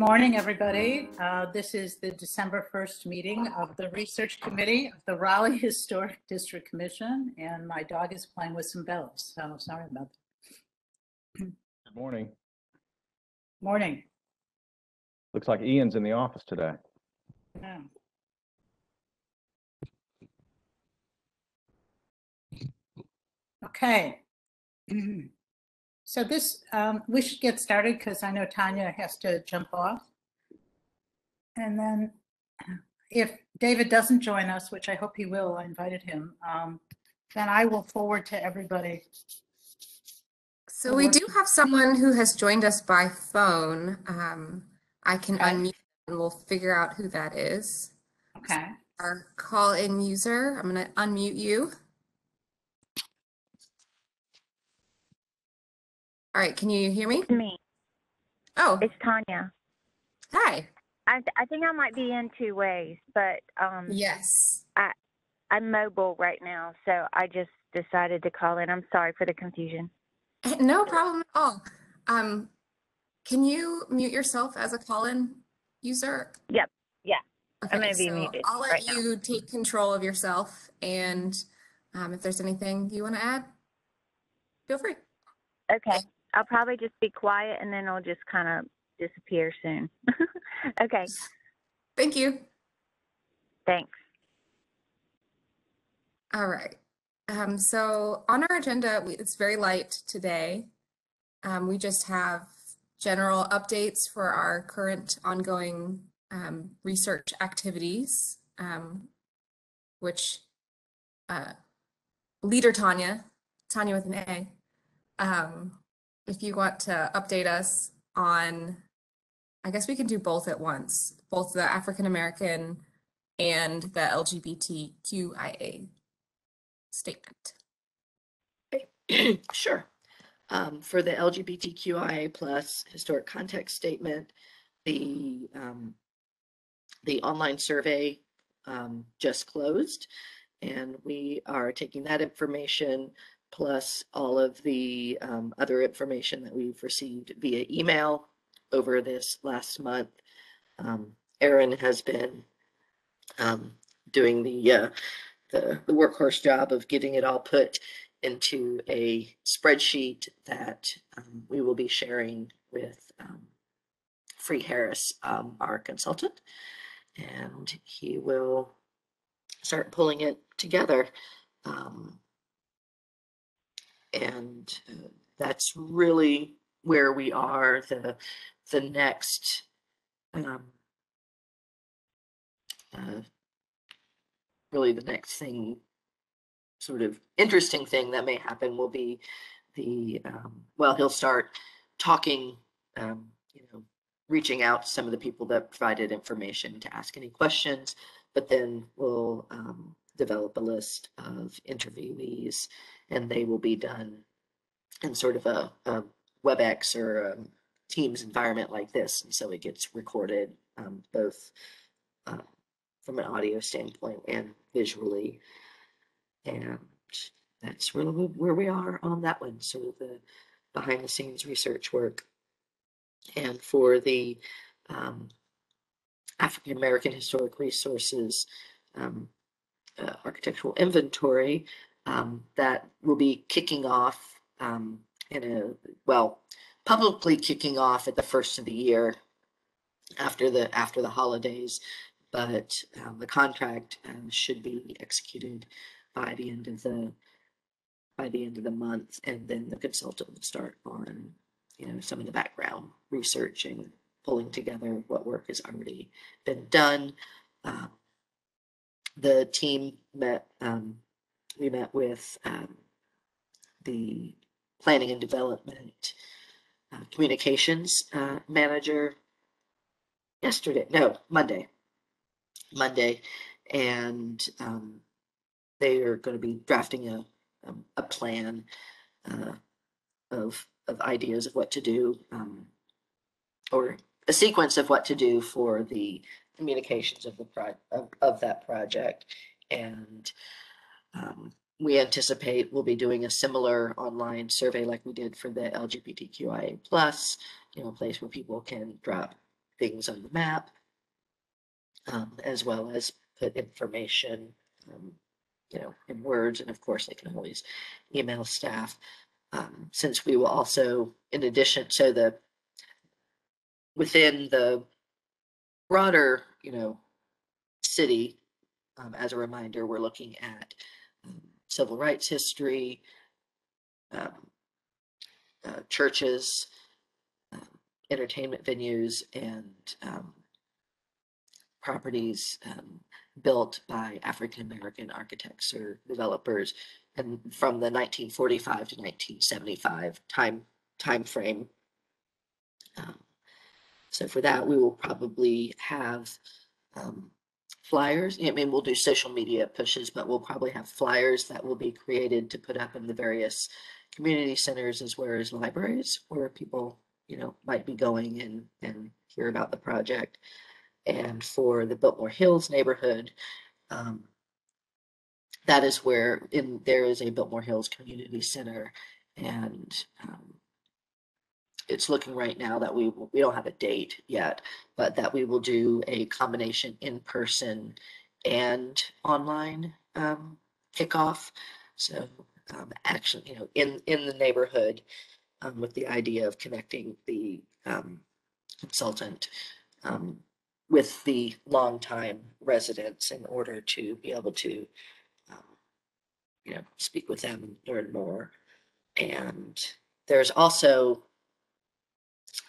morning, everybody. Uh, This is the December 1st meeting of the Research Committee of the Raleigh Historic District Commission, and my dog is playing with some bells, so sorry about that. Good morning. Morning. Looks like Ian's in the office today. Yeah. Okay. So this, um, we should get started because I know Tanya has to jump off. And then if David doesn't join us, which I hope he will, I invited him, um, then I will forward to everybody. So we do have someone who has joined us by phone. Um, I can Okay. unmute and we'll figure out who that is. Okay. Our call-in user, I'm going to unmute you. All right, can you hear me? It's me. Oh, It's Tanya. hi. I I think I might be in two ways, but um Yes. I'm mobile right now, so I just decided to call in. I'm sorry for the confusion. Eh, No problem at all. Um, can you mute yourself as a call-in user? Yep, yeah. Okay, I'm gonna be so muted I'll let right now. you take control of yourself and um, if there's anything you want to add, feel free. Okay. I'll probably just be quiet and then I'll just kind of disappear soon. okay, Thank you. thanks. All right. Um, so on our agenda, we- it's very light today. Um, we just have general updates for our current ongoing um, research activities, um, which uh, leader Tanya, Tanya with an A, um, if you want to update us on, I guess we can do both at once, both the African American and the LGBTQIA statement. Sure. Um, for the LGBTQIA plus historic context statement, the, um, the online survey, um, just closed. And we are taking that information plus all of the, um, other information that we've received via email over this last month. Um, Erin has been, um, doing the, uh, the, the workhorse job of getting it all put into a spreadsheet that um, we will be sharing with um, Free Harris, um, our consultant, and he will start pulling it together. Um, and uh, that's really where we are. The the next um, uh, really the next thing sort of interesting thing that may happen will be the um, well he'll start talking um, you know reaching out to some of the people that provided information to ask any questions but then we'll um, develop a list of interviewees and they will be done in sort of a, a webex or a teams environment like this and so it gets recorded um, both uh, from an audio standpoint and visually and that's really where we are on that one. Of the behind the scenes research work. And for the um, African American Historic Resources um, uh, Architectural Inventory, um, that will be kicking off um, in a, well, publicly kicking off at the first of the year after the after the holidays, but um, the contract um, should be executed by the end of the by the end of the month and then the consultant will start on you know some of the background research and pulling together what work has already been done. Um, the team met um, we met with um, the planning and development uh, communications uh, manager yesterday no monday. Monday and um, they are going to be drafting a um, a plan uh, of of ideas of what to do um, or a sequence of what to do for the communications of the pro- of, of that project. And um, we anticipate we'll be doing a similar online survey like we did for the LGBTQIA plus, you know, a place where people can drop things on the map, um, as well as put information, um, you know, in words, and of course, they can always email staff. Um, since we will also, in addition, so the within the broader, you know, city, um, as a reminder, we're looking at civil rights history, um, uh, churches, um, entertainment venues, and um, properties um, built by African American architects or developers, and from the 1945 to 1975 time time frame. Um, so for that, we will probably have um, flyers. I mean, we'll do social media pushes, but we'll probably have flyers that will be created to put up in the various community centers as well as libraries where people, you know, might be going and, and hear about the project. And for the Biltmore Hills neighborhood, um, that is where in there is a Biltmore Hills Community Center and um, it's looking right now that we we don't have a date yet, but that we will do a combination in person and online um, kickoff. So um, actually, you know, in in the neighborhood, um, with the idea of connecting the um, consultant um, with the longtime residents in order to be able to, um, you know, speak with them and learn more. And there's also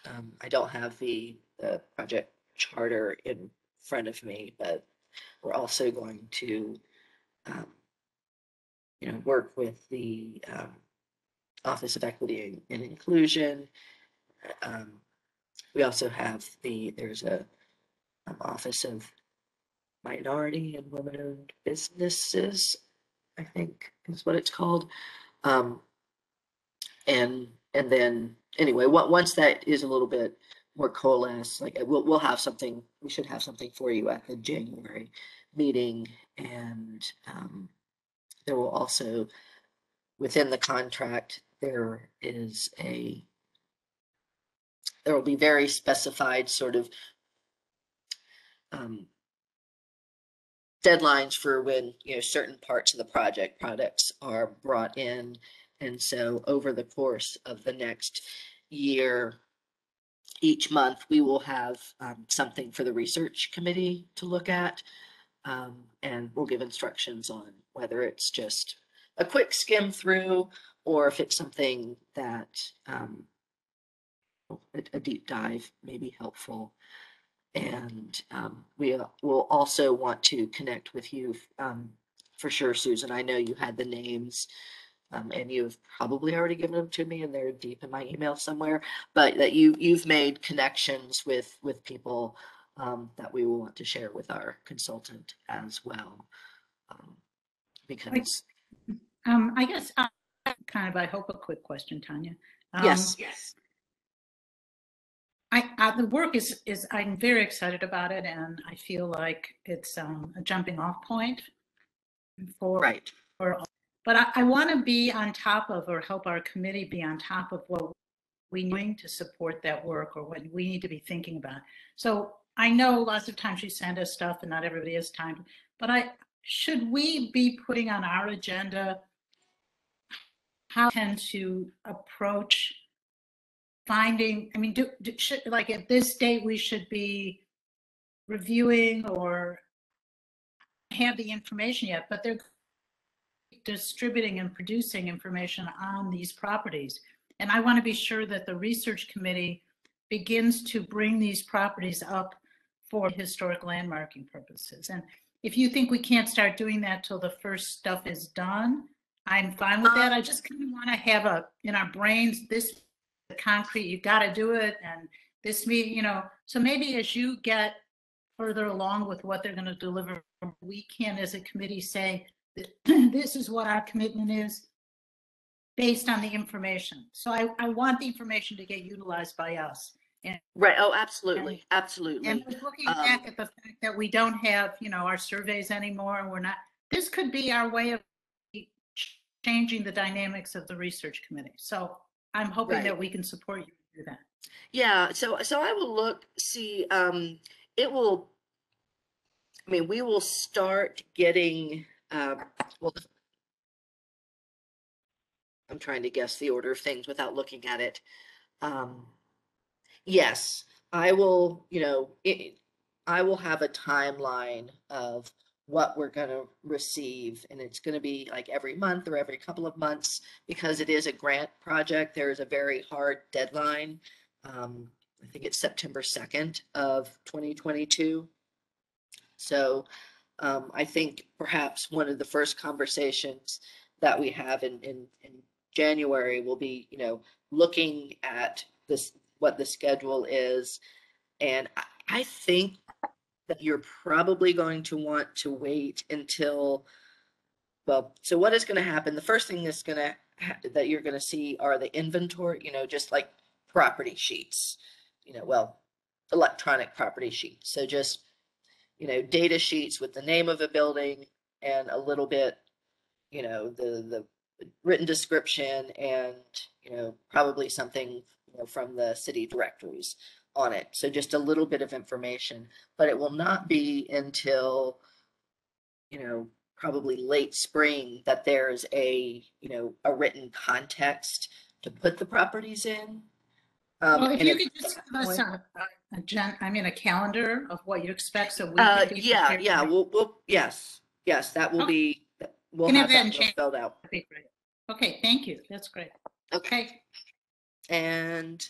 um, I don't have the, the project charter in front of me, but we're also going to, um, you know, work with the, um, Office of Equity and- Inclusion. Um, we also have the, there's a, um, Office of Minority and Women-Owned Businesses, I think is what it's called. Um, and, and then, anyway, what, once that is a little bit more coalesced, like, uh, we'll, we'll have something, we should have something for you at the January meeting. And, um, there will also, within the contract, there is a, there will be very specified sort of, um, deadlines for when, you know, certain parts of the project products are brought in. And so over the course of the next year, each month, we will have um, something for the research committee to look at. Um, and we'll give instructions on whether it's just a quick skim through or if it's something that um, a, a deep dive may be helpful. And um, we uh, will also want to connect with you um, for sure, Susan. I know you had the names um, and you've probably already given them to me and they're deep in my email somewhere, but that you, you've made connections with, with people um, that we will want to share with our consultant as well. Um, Because, Um, I guess, uh, kind of, I hope a quick question, Tanya. Um, yes, yes, I, I, the work is, is, I'm very excited about it and I feel like it's, um, a jumping off point for, right, for, but I, I want to be on top of or help our committee be on top of what we need to support that work or what we need to be thinking about. So I know lots of times you send us stuff and not everybody has time, but I, should we be putting on our agenda how tend to approach finding, I mean, do, do, should, like at this date, we should be reviewing or have the information yet, but they're distributing and producing information on these properties. And I want to be sure that the research committee begins to bring these properties up for historic landmarking purposes. And if you think we can't start doing that till the first stuff is done, I'm fine with that. I just kind of want to have a, in our brains, this concrete, you've got to do it. And this meeting, you know, so maybe as you get further along with what they're going to deliver, we can, as a committee, say, this is what our commitment is based on the information. So I, I want the information to get utilized by us. right, oh, absolutely, absolutely. And looking Um, back at the fact that we don't have, you know, our surveys anymore, and we're not, this could be our way of changing the dynamics of the research committee. So I'm hoping that we can support you do that. Yeah, so so I will look, see, um, it will, I mean, we will start getting, um, well, I'm trying to guess the order of things without looking at it. Um, yes, I will, you know, it, I will have a timeline of what we're gonna receive, and it's gonna be like every month or every couple of months, because it is a grant project, there is a very hard deadline um, I think it's September second of twenty twenty-two. So, um, I think perhaps one of the first conversations that we have in, in, in January will be, you know, looking at this, what the schedule is. And I, I think that you're probably going to want to wait until, well, so what is gonna happen? The first thing that's gonna, that you're gonna see are the inventory, you know, just like property sheets, you know, well, electronic property sheets. So just, you know, data sheets with the name of a building and a little bit, you know, the, the written description and, you know, probably something, you know, from the city directories on it. So just a little bit of information, but it will not be until, you know, probably late spring that there's a, you know, a written context to put the properties in. Um, Well, if and you could just give us a, a- a gen, I mean, a calendar of what you expect, so we Uh, can be yeah, prepared. yeah, we'll, we'll, yes, yes, that will Okay. be, we'll Can have have that in that all Jan- spelled out. That'd be great. Okay, thank you. That's great. Okay, Okay, and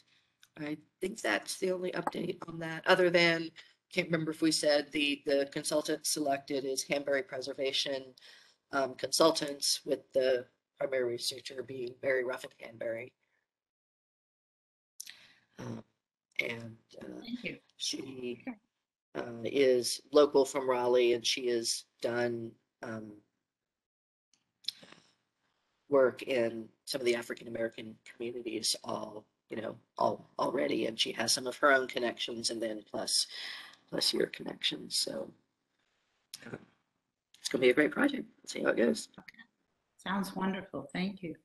I think that's the only update on that, other than, can't remember if we said the, the consultant selected is Hanbury Preservation um, Consultants with the primary researcher being Mary Ruffin Hanbury. Um, And, uh, thank you. She uh, is local from Raleigh and she has done um, work in some of the African American communities all, you know, all already. And she has some of her own connections and then plus, plus your connections. So it's going to be a great project. Let's see how it goes. Sounds wonderful. Thank you.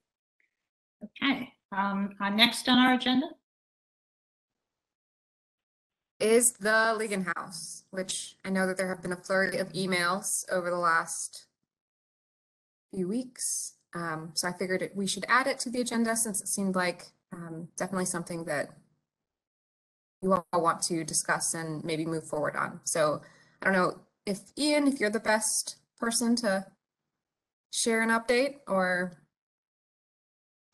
Okay, um, uh, next on our agenda? Is the Ligon House, which I know that there have been a flurry of emails over the last few weeks. Um, so I figured it- we should add it to the agenda since it seemed like um, definitely something that you all want to discuss and maybe move forward on. So I don't know if Ian, if you're the best person to share an update or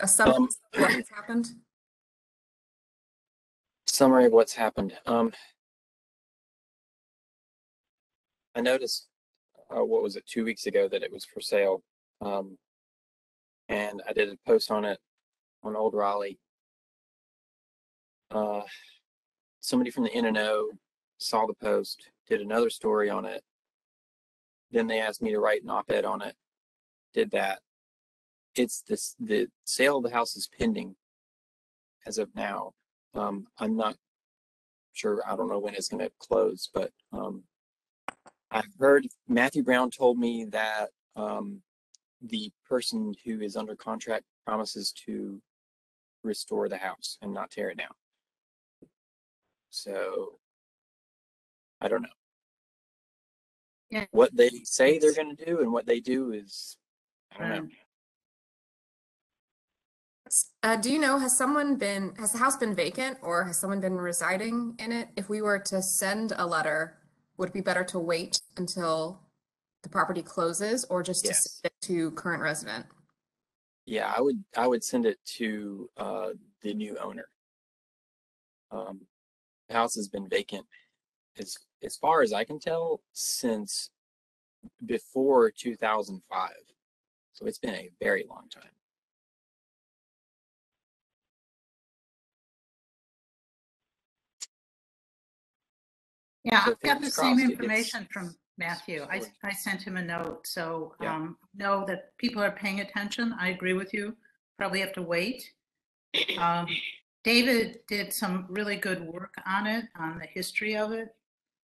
a summary Um, of what has happened. Summary of what's happened. Um, I noticed, uh, what was it, two weeks ago that it was for sale. Um, and I did a post on it on Old Raleigh. Uh, somebody from the N&O saw the post, did another story on it. Then they asked me to write an op-ed on it. Did that. It's this, the sale of the house is pending as of now. Um, I'm not sure, I don't know when it's gonna close, but, um, I've heard Matthew Brown told me that, um, the person who is under contract promises to restore the house and not tear it down. So, I don't know. Yeah. What they say they're gonna do and what they do is, I don't know. Uh, do you know, has someone been, has the house been vacant or has someone been residing in it? If we were to send a letter, would it be better to wait until the property closes or just to Yes. send it to current resident? Yeah, I would I would send it to uh the new owner. Um the house has been vacant as as far as I can tell since before 2005. So it's been a very long time. Yeah, I've got the fingers same crossed it gets information from Matthew. I. I sent him a note, so, Yeah. um, know that people are paying attention. I agree with you. Probably have to wait. Um, David did some really good work on it, on the history of it,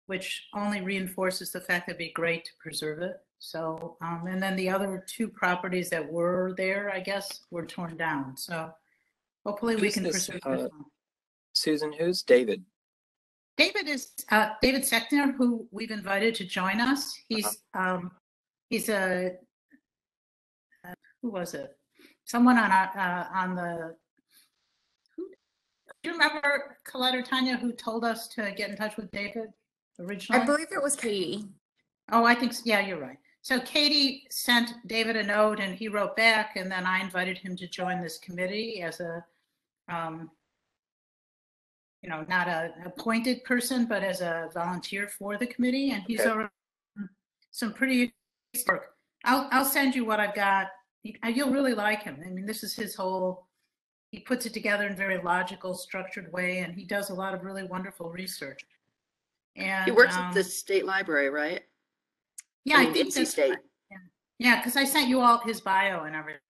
which only reinforces the fact that it'd be great to preserve it. So, um, and then the other two properties that were there, I guess, were torn down. So hopefully we Who's can this, preserve uh, this one. Susan, who's David? David is, uh, David Sexner, who we've invited to join us. He's, um, he's a, uh, who was it? Someone on, our, uh, on the, who, do you remember Colette or Tanya who told us to get in touch with David originally? I believe it was Katie. Oh, I think, yeah, you're right. So Katie sent David a note and he wrote back and then I invited him to join this committee as a, um, you know, not a appointed person, but as a volunteer for the committee and he's Okay. already done some pretty work. I'll, I'll send you what I've got. You- uh, You'll really like him. I mean, this is his whole, he puts it together in a very logical, structured way and he does a lot of really wonderful research. And He works um, at the state library, right? Yeah, I mean, think NC that's State. right. Yeah, Yeah, because I sent you all his bio and everything.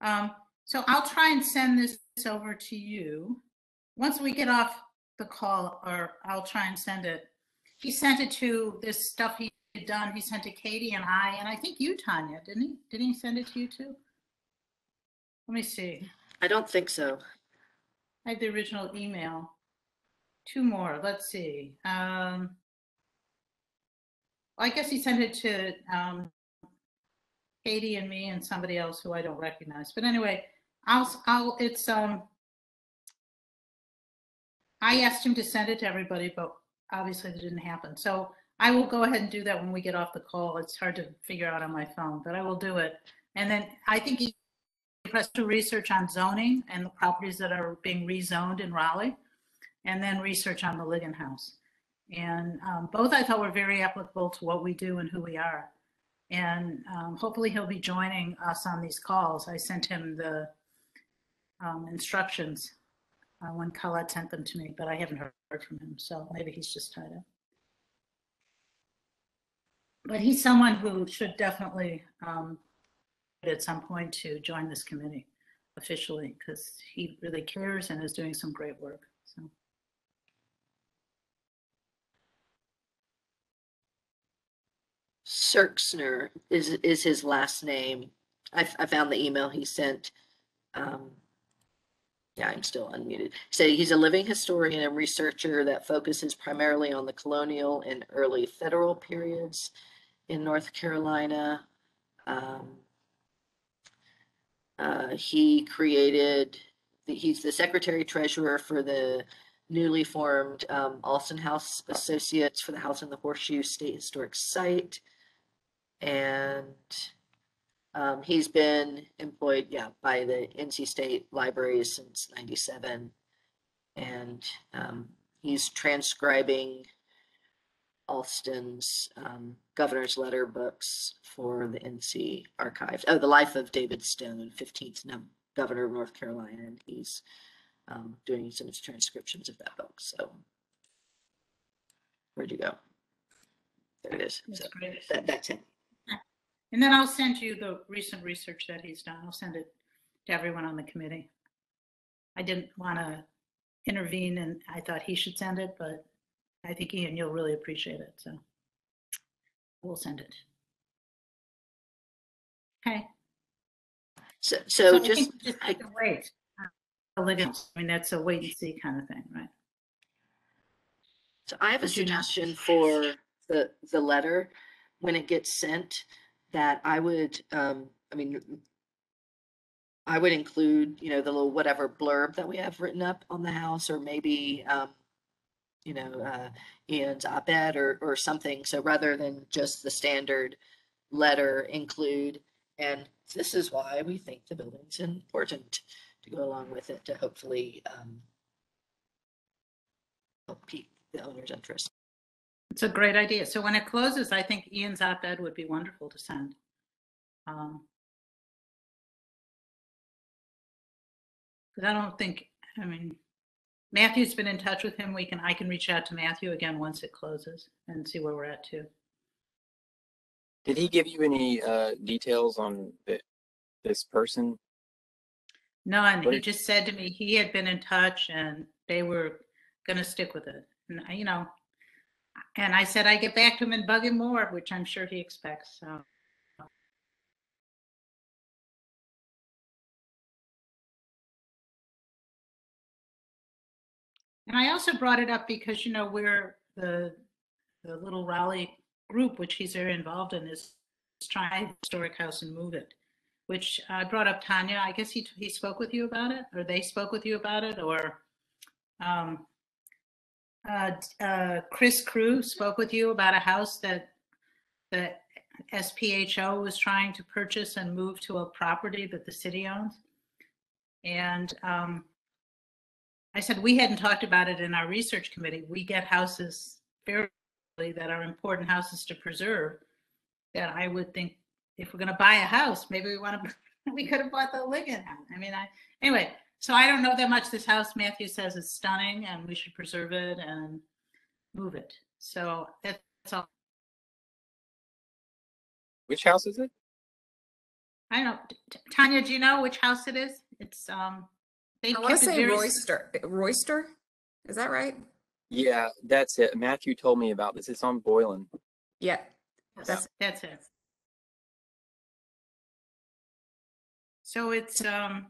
Um, so I'll try and send this over to you. Once we get off the call, or I'll try and send it. He sent it to this stuff he had done. He sent it to Katie and I, and I think you, Tanya, didn't he? Didn't he send it to you too? Let me see. I don't think so. I have the original email. Two more, let's see. Um, I guess he sent it to, um, Katie and me and somebody else who I don't recognize. But anyway, I'll, I'll it's, um, I asked him to send it to everybody, but obviously it didn't happen. So I will go ahead and do that when we get off the call. It's hard to figure out on my phone, but I will do it. And then I think he pressed to research on zoning and the properties that are being rezoned in Raleigh, and then research on the Ligon House. And um, both I thought were very applicable to what we do and who we are. And um, hopefully he'll be joining us on these calls. I sent him the um, instructions uh, when Kala sent them to me, but I haven't heard from him, so maybe he's just tied up. But he's someone who should definitely um, at some point to join this committee officially because he really cares and is doing some great work. So Serksner is is his last name. I, I found the email he sent. Um, yeah, I'm still unmuted. So he's a living historian and researcher that focuses primarily on the colonial and early federal periods in North Carolina. Um, uh, he created, the, he's the secretary treasurer for the newly formed um, Alston House Associates for the House in the Horseshoe State Historic Site. And um, he's been employed, yeah, by the NC State Library since ninety-seven. And um, he's transcribing Alston's um, governor's letter books for the NC archive. Oh, the life of David Stone, fifteenth governor of North Carolina, and he's um, doing some transcriptions of that book. So where'd you go? There it is. that's So great. that, that's him. And then I'll send you the recent research that he's done. I'll send it to everyone on the committee. I didn't want to intervene and I thought he should send it, but I think Ian, you'll really appreciate it. So we'll send it. Okay. So, so I just, think Just to wait. Uh, I mean, that's a wait and see kind of thing, right? so I have a Would you not- suggestion for the, the letter when it gets sent that I would, um, I mean, I would include, you know, the little whatever blurb that we have written up on the house or maybe, um, you know, uh, Ian's op-ed or, or something. So rather than just the standard letter include, and this is why we think the building's important to go along with it to hopefully, um, help pique the owner's interest. It's a great idea. So when it closes, I think Ian's op-ed would be wonderful to send. Um, I don't think, I mean, Matthew's been in touch with him. We can, I can reach out to Matthew again once it closes and see where we're at too. Did he give you any uh, details on the, this person? None. What He did- just said to me he had been in touch and they were gonna stick with it. And, I- you know, and I said I get back to him and bug him more, which I'm sure he expects, so. And I also brought it up because, you know, we're the, the little Raleigh group, which he's very involved in, is trying historic house and move it. Which I brought up Tanya, I guess he, he spoke with you about it, or they spoke with you about it, or um, uh, uh, Chris Crew spoke with you about a house that the SPHO was trying to purchase and move to a property that the city owns. And um, I said, we hadn't talked about it in our research committee. We get houses fairly that are important houses to preserve. That I would think if we're gonna buy a house, maybe we want to, we could have bought the Ligon house. I mean, I, anyway, so I don't know that much. This house, Matthew says is stunning and we should preserve it and move it. So that's all. Which house is it? I don't, T- Tanya, do you know which house it is? It's, um. they I want to it say very Royster. Royster? Is that right? Yeah, that's it. Matthew told me about this. It's on Boylan. Yeah. That's, That's- that's it. So it's, um,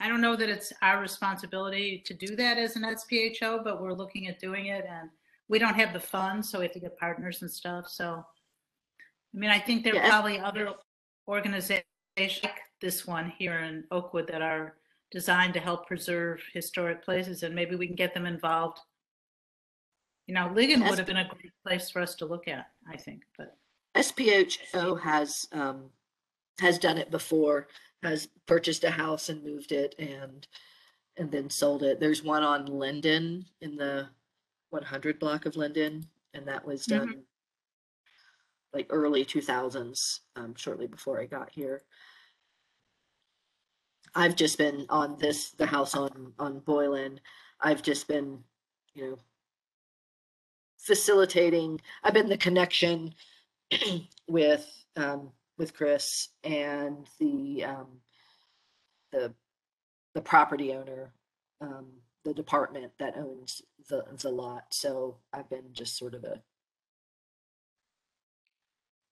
I don't know that it's our responsibility to do that as an SPHO, but we're looking at doing it and we don't have the funds, so we have to get partners and stuff, so. I mean, I think there are Yeah. probably other organizations like this one here in Oakwood that are designed to help preserve historic places and maybe we can get them involved. You know, Ligon Yes. would have been a great place for us to look at, I think, but. SPHO has, um, has done it before, has purchased a house and moved it and, and then sold it. There's one on Linden in the one hundred block of Linden, and that was Mhm. done like early two thousands, um, shortly before I got here. I've just been on this, the house on, on Boylan, I've just been, you know, facilitating, I've been the connection with um, with Chris and the um, the the property owner, um, the department that owns the the lot. So I've been just sort of a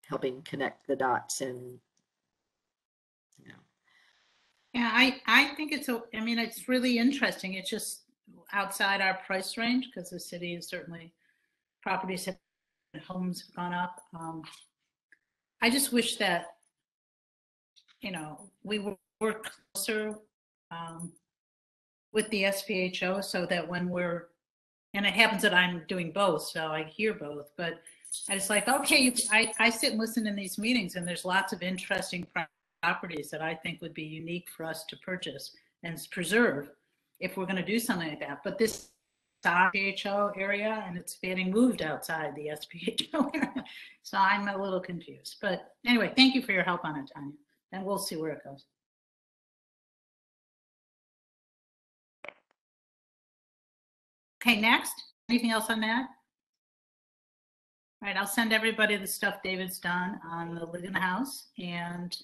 helping connect the dots and Yeah, I, I think it's, a. I mean, it's really interesting. It's just outside our price range because the city is certainly, properties have, homes have gone up. Um, I just wish that, you know, we would work closer um, with the SPHO so that when we're, and it happens that I'm doing both, so I hear both, but I just like, okay, you- I, I sit and listen in these meetings and there's lots of interesting properties that I think would be unique for us to purchase and preserve if we're going to do something like that. But this SPHO area and it's getting moved outside the SPHO area. So I'm a little confused. But anyway, thank you for your help on it, Tanya. And we'll see where it goes. Okay, next. Anything else on that? All right, I'll send everybody the stuff David's done on the Ligon House and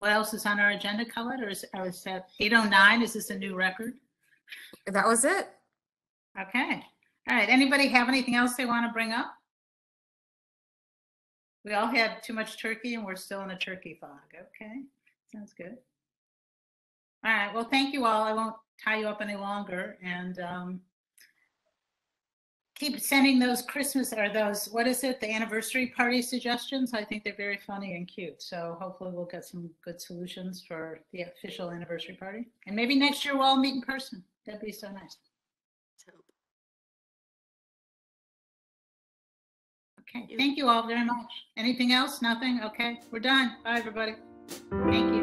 what else is on our agenda, Colette, or is, or is that 809? Is this a new record? That was it. Okay. All right. Anybody have anything else they want to bring up? We all had too much turkey and we're still in a turkey fog. Okay. Sounds good. All right. Well, thank you all. I won't tie you up any longer and um, keep sending those Christmas or those, what is it, the anniversary party suggestions? I think they're very funny and cute. So hopefully we'll get some good solutions for the official anniversary party. And maybe next year we'll all meet in person. That'd be so nice. Okay, thank you all very much. Anything else? Nothing? Okay, we're done. Bye, everybody. Thank you.